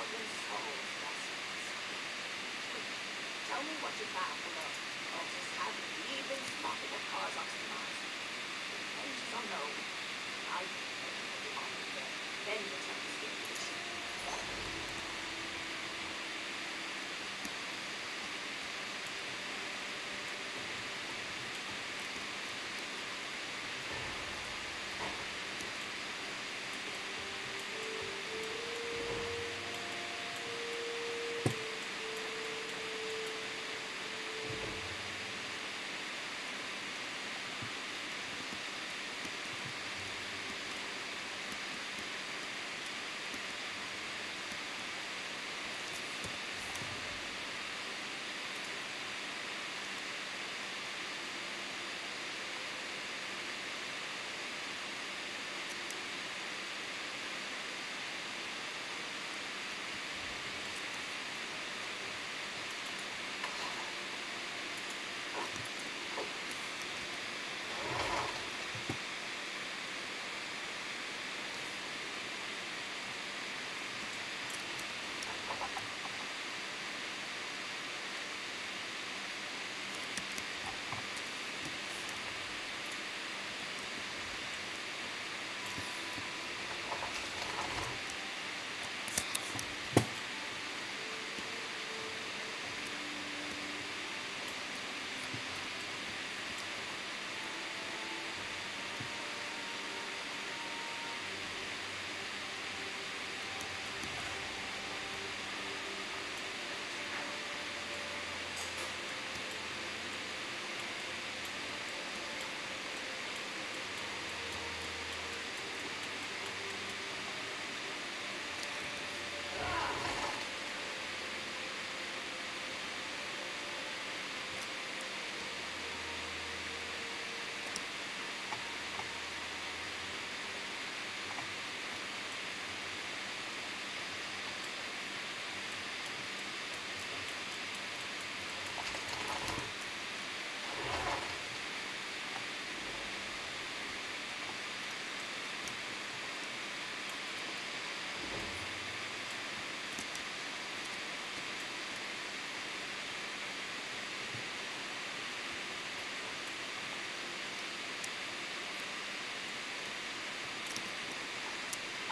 thousand Blessings. Tell me what you found below. Cultists haven't even spotted a cause optimized. Ranges unknown. I think they'll be on there. Then you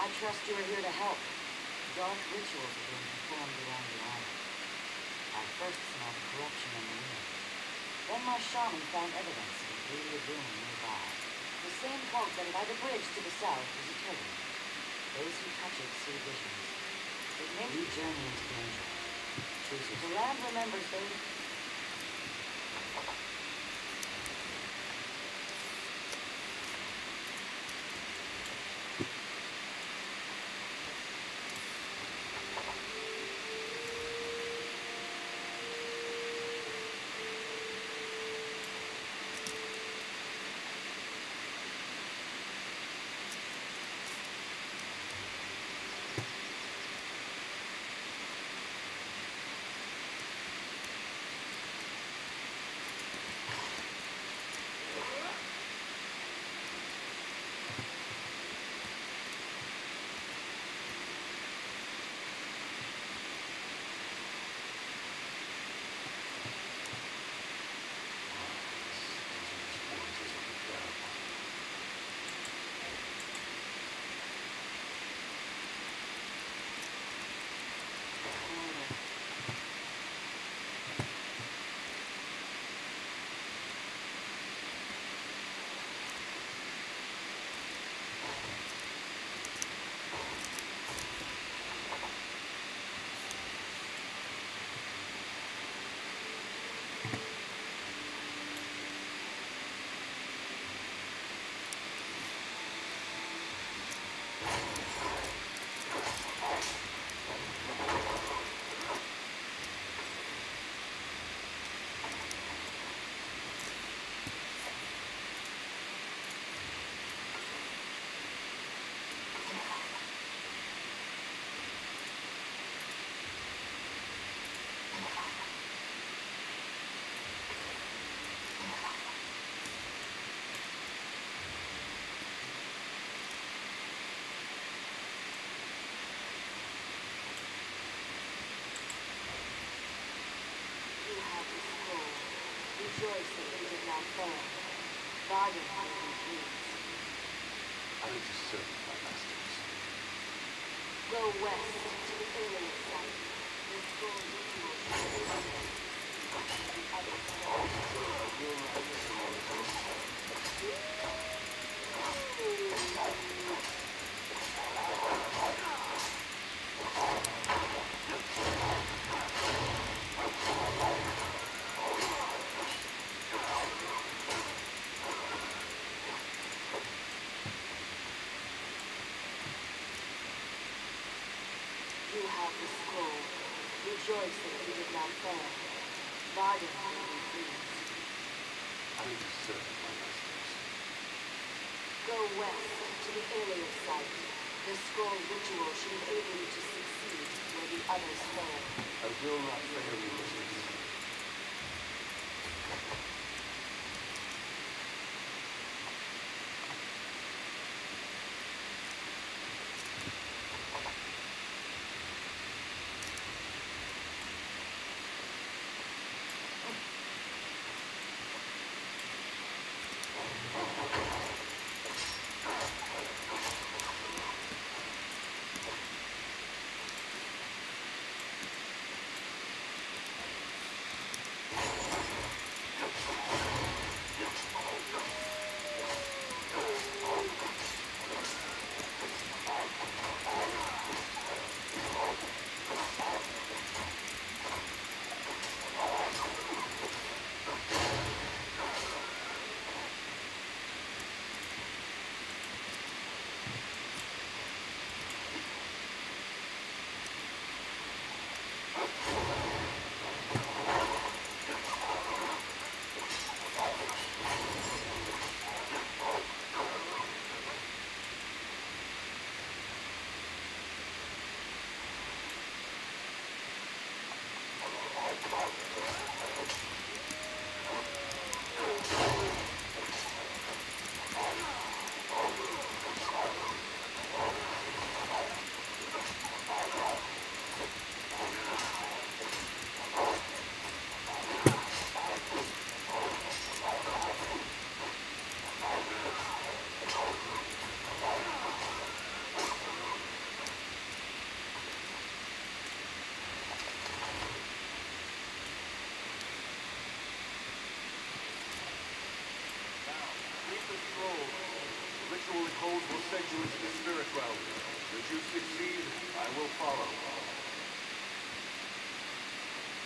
I trust you are here to help. Dark rituals are being performed around the island. I first smelled corruption in the wind. Then my shaman found evidence of a blue lagoon nearby. The same cult that by the bridge to the south is eternal. Those who touch it see visions. It may we journey into danger. Choose The land remembers those Rejoice that they did not may be pleased. I need to serve my masters. Go west to the alien site. The scroll ritual should Go west to the alien site. The scroll ritual should enable you to succeed where the others fail. I will not fail you, mistress. The ritual it holds will send you into the spirit realm. Should you succeed, I will follow.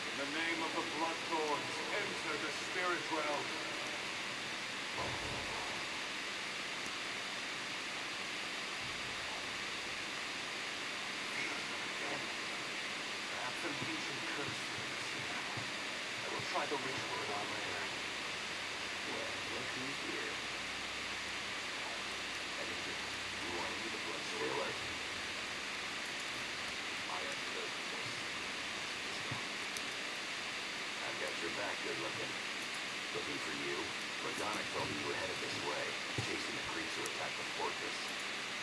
In the name of the Bloodthorns, enter the spirit realm. Feel them again. Perhaps an ancient curse lives here. I will try the ritual in our lair. Well, look who's here. Editor, you want to be the blood sailor? I understood this. I've got your back, good looking. Looking for you. Lagonic told me you were headed this way, chasing the creeps who attacked the fortress.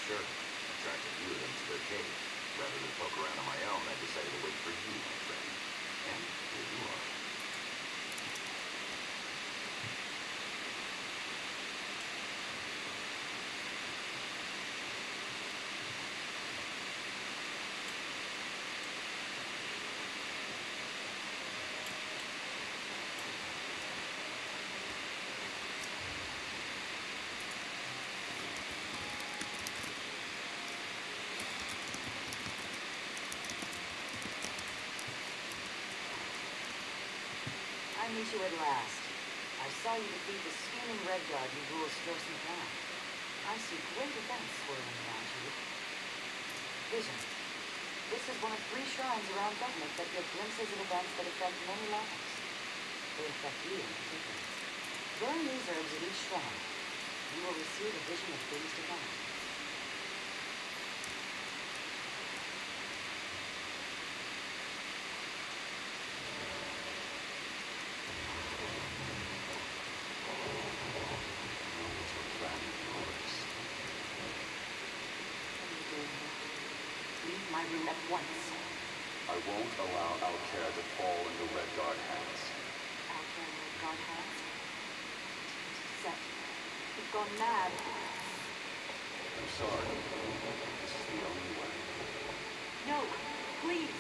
Sure, I tracked a few of them to their cave. Rather than poke around on my own, I decided to wait for you, my friend. And here you are. I meet you at last. I saw you defeat the scheming Redguard who rules Strossen Town. I see great events swirling around you. Vision. This is one of three shrines around Government that give glimpses of events that affect many lives. They affect you in particular. Burn these herbs at each shrine. You will receive a vision of things to come. you at once. I won't allow Alcaire to fall into Redguard hands. Alcaire Red Guard hands? You've gone mad. I'm sorry. This is the only way. No, please.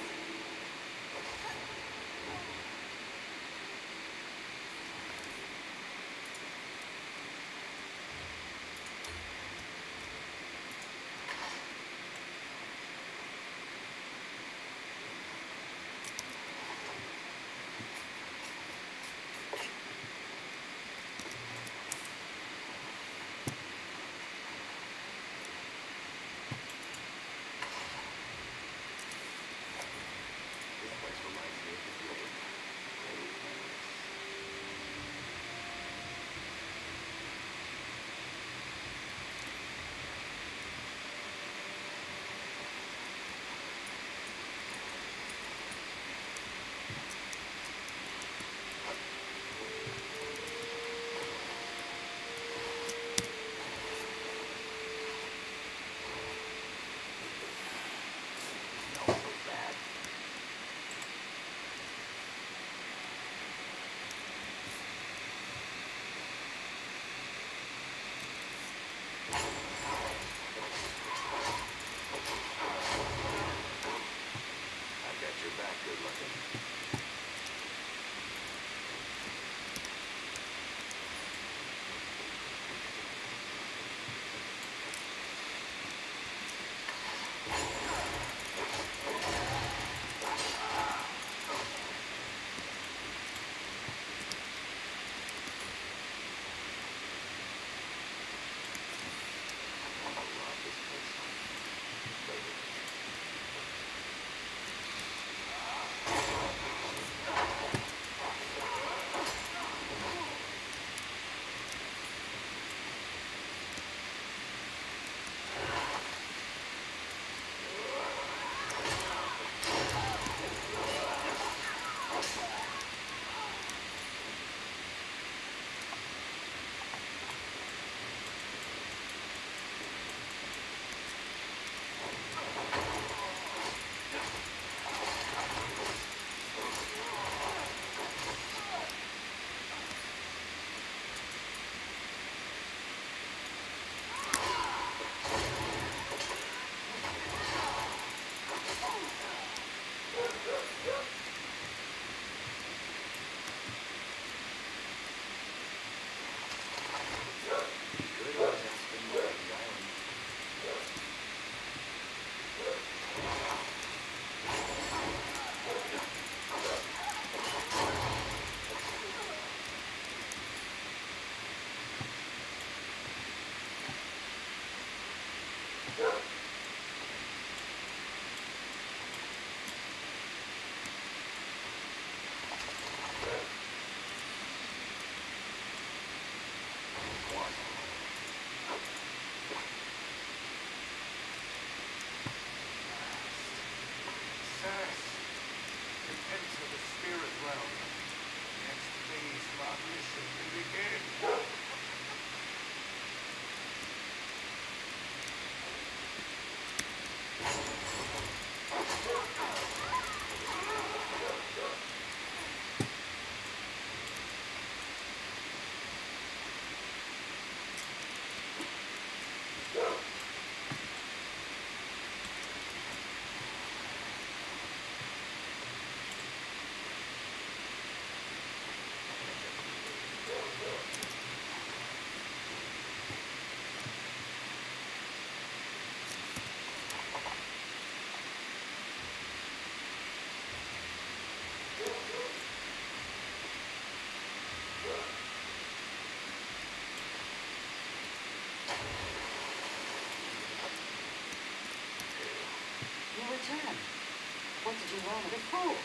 to home in a cold.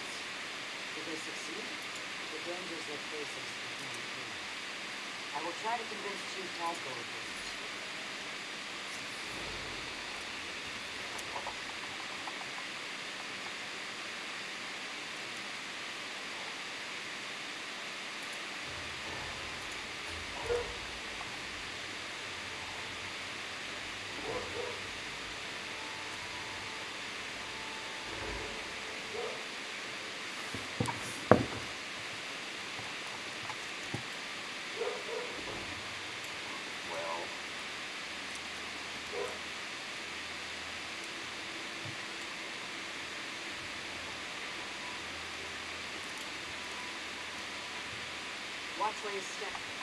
Did they succeed? The dangers they face us become clear. I will try to convince Chief Tycho of this. Watch where you step.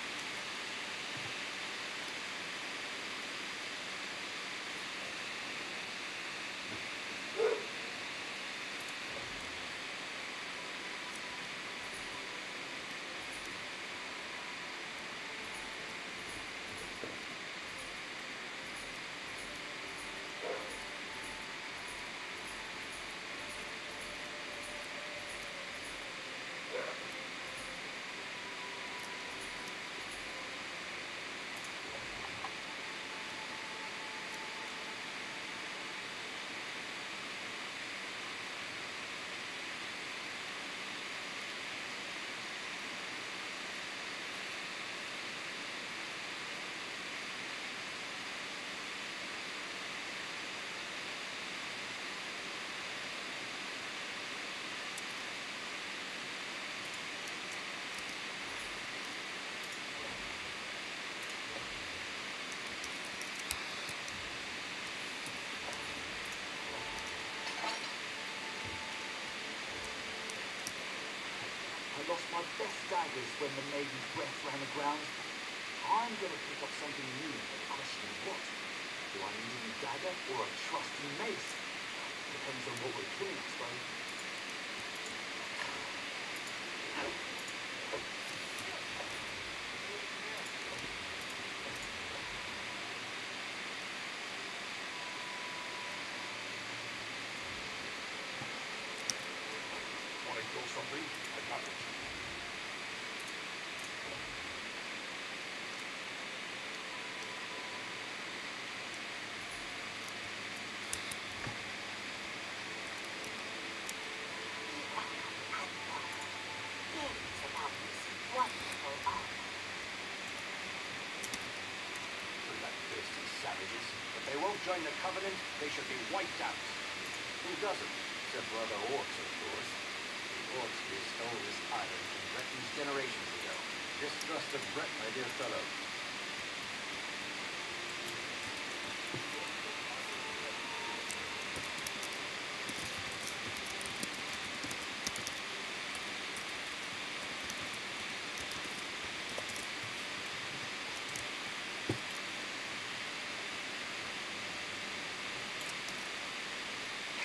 When the maiden's breath ran the aground. I'm gonna pick up something new, but the question is what? Do I need a dagger or a trusty mace? Depends on what we're killing, I suppose. Want to kill something? I got it. Things about this wonderful art. Bloodthirsty savages. If they won't join the Covenant, they should be wiped out. Who doesn't? Except for other orcs, of course. The orcs here stole this island from Bretons generations ago. Distrust of Brett, my dear fellow.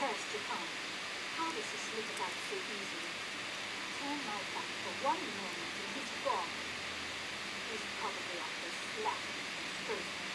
Cursed Japan. How does he slip it out so easily? Turn my back for one moment and he's gone. He's probably after slapping and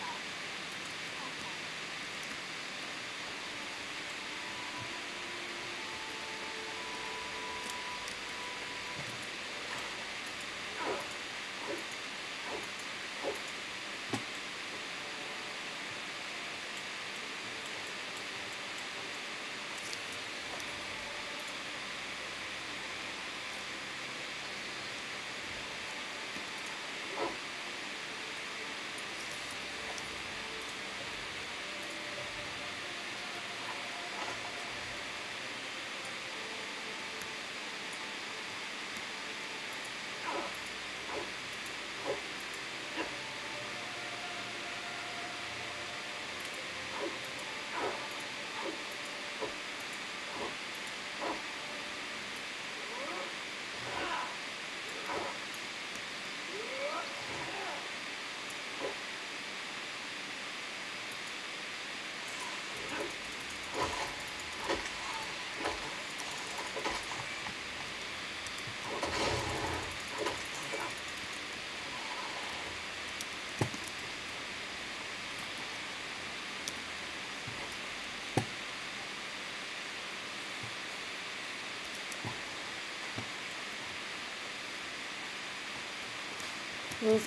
Any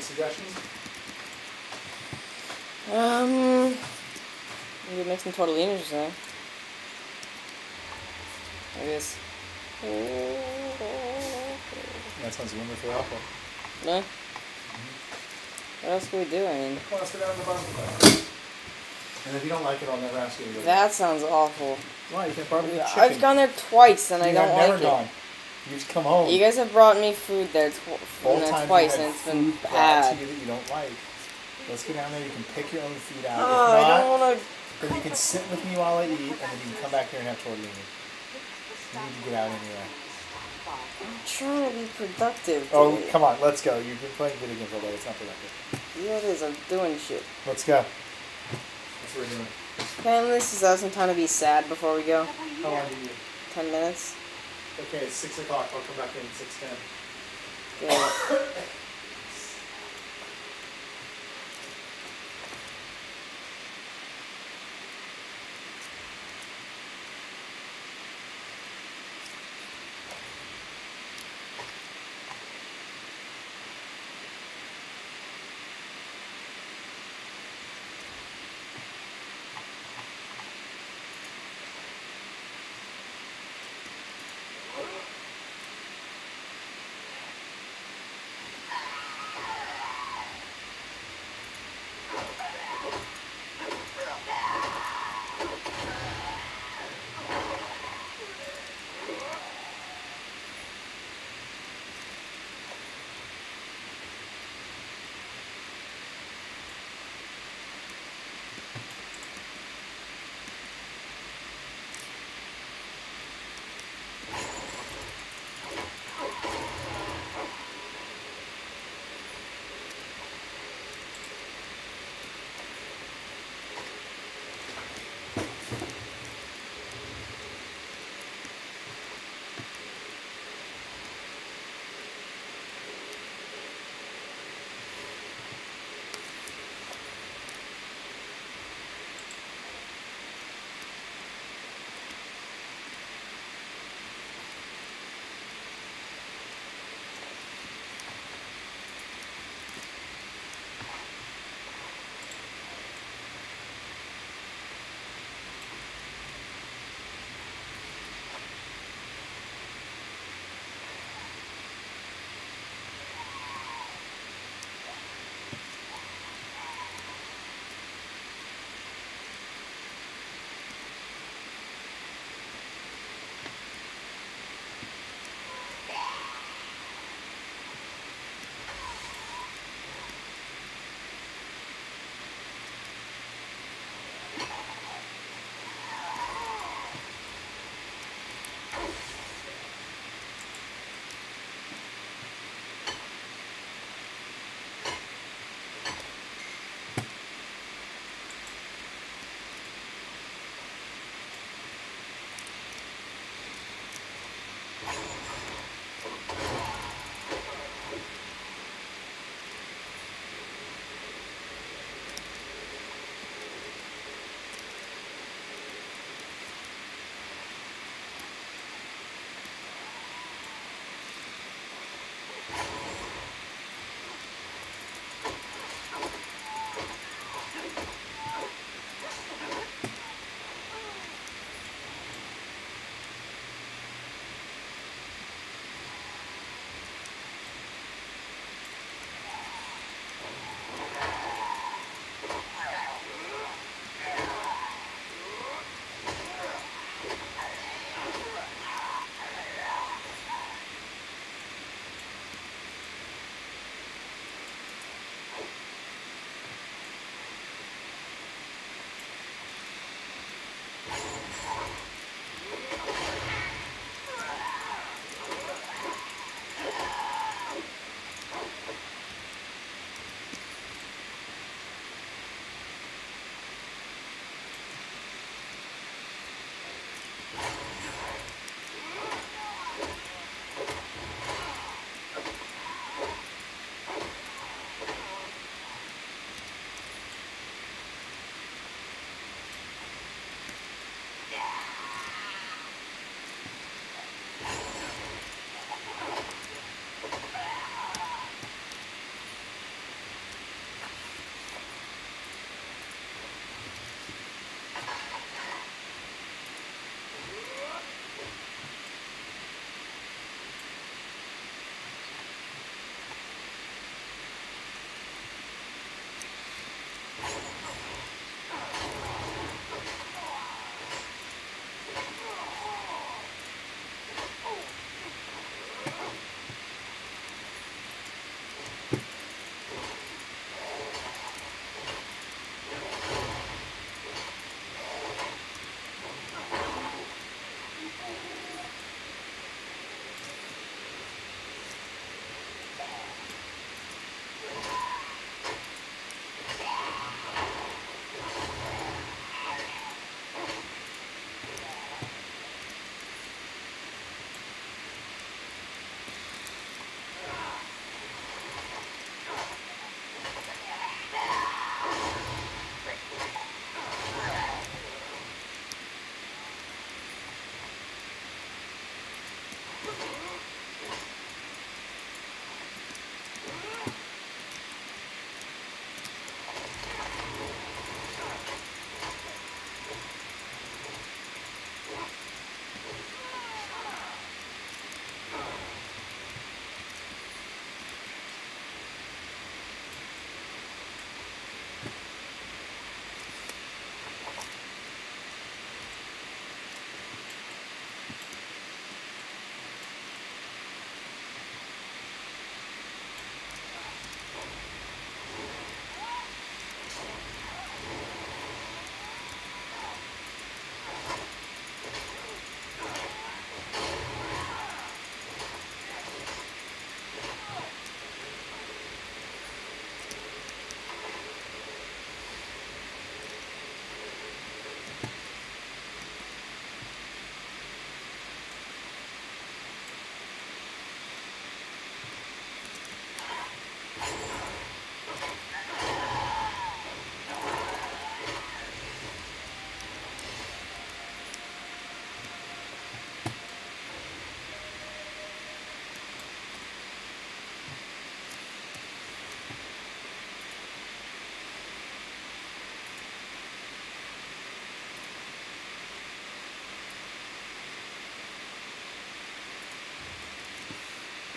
suggestions? Um, maybe make some tortellinis or something. I guess. That sounds wonderfully awful. No. What else can we do? I mean, Come on, let's go down to the barbecue. And if you don't like it, I'll never ask you to go. that sounds awful. Why? You can barbecue chicken. I've gone there twice and I You don't have never like gone. You've come home. You guys have brought me food there tw- no, twice, and it's been bad. To you that you don't like. Let's go down there. You can pick your own food out. Oh, if not, I don't want to. Then you can sit with me while I eat, and then you can come back here and have tortellini. You need to get out anyway. I'm trying to be productive. Oh, dude. Oh, come on, let's go. You've been playing video games all day. It's not productive. Yeah, it is. I'm doing shit. Let's go. That's what we're doing. Can I enlist this out some time to be sad before we go? How long do you? Ten minutes. Okay, it's 6 o'clock. I'll come back in 6.10. Yeah.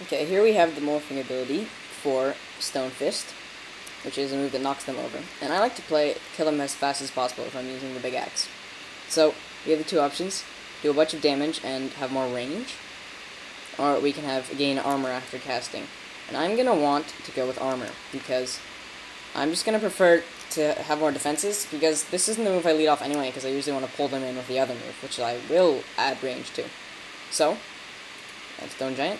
Okay, here we have the morphing ability for Stone Fist, which is a move that knocks them over. And I like to play kill them as fast as possible if I'm using the big axe. So, we have the two options. Do a bunch of damage and have more range, or we can have gain armor after casting. And I'm going to want to go with armor, because I'm just going to prefer to have more defenses, because this isn't the move I lead off anyway, because I usually want to pull them in with the other move, which I will add range to. So, Stone Giant.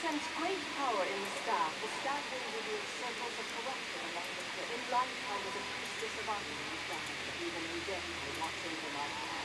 Sense great power in the staff. The staff will reveal circles of corruption. In life, I was a priestess of honor and. Even in death, I watch over my hand.